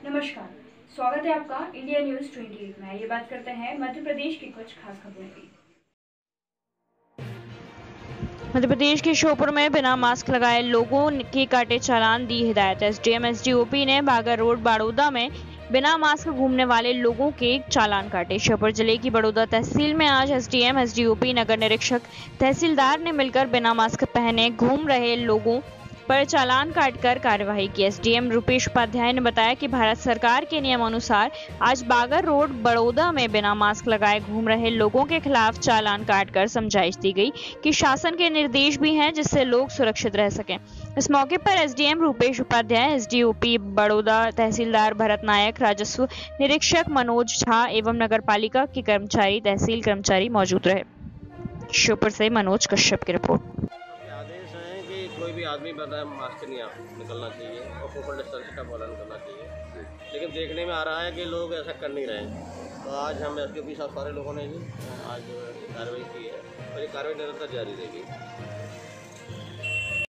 नमस्कार, स्वागत है आपका इंडिया न्यूज़ 28 में। ये बात करते हैं मध्य प्रदेश की कुछ खास खबरों की। मध्य प्रदेश के श्योपुर में बिना मास्क लगाए लोगों के काटे चालान दी हिदायत। एसडीएम, एसडीओपी ने बागर रोड बाड़ौदा में बिना मास्क घूमने वाले लोगों के चालान काटे। श्योपुर ज़िले की बड़ौदा तहसील में आज एसडीएम, एसडीओपी नगर निरीक्षक तहसीलदार ने मिलकर बिना मास्क पहने घूम रहे लोगों पर चालान काटकर कार्यवाही की। एसडीएम रुपेश उपाध्याय ने बताया कि भारत सरकार के नियम अनुसार आज बागर रोड, बड़ौदा में बिना मास्क लगाए घूम रहे लोगों के खिलाफ चालान काटकर समझाइश दी गई कि शासन के निर्देश भी हैं जिससे लोग सुरक्षित रह सकें। इस मौके पर एसडीएम रुपेश उपाध्याय, एसडीओपी, बड़ौदा तहसीलदार भरत नायक, राजस्व निरीक्षक मनोज झा एवं नगर के कर्मचारी, तहसील कर्मचारी मौजूद रहे। श्योपुर से मनोज कश्यप की रिपोर्ट। कोई भी आदमी बता मास्क नहीं आप निकलना चाहिए और सोशल डिस्टेंस का पालन करना चाहिए। लेकिन देखने में आ रहा है कि लोग ऐसा कर नहीं रहे तो आज हम एस डी साहब सारे लोगों ने ही आज कार्रवाई की है और ये कार्रवाई निरंतर जारी रहेगी।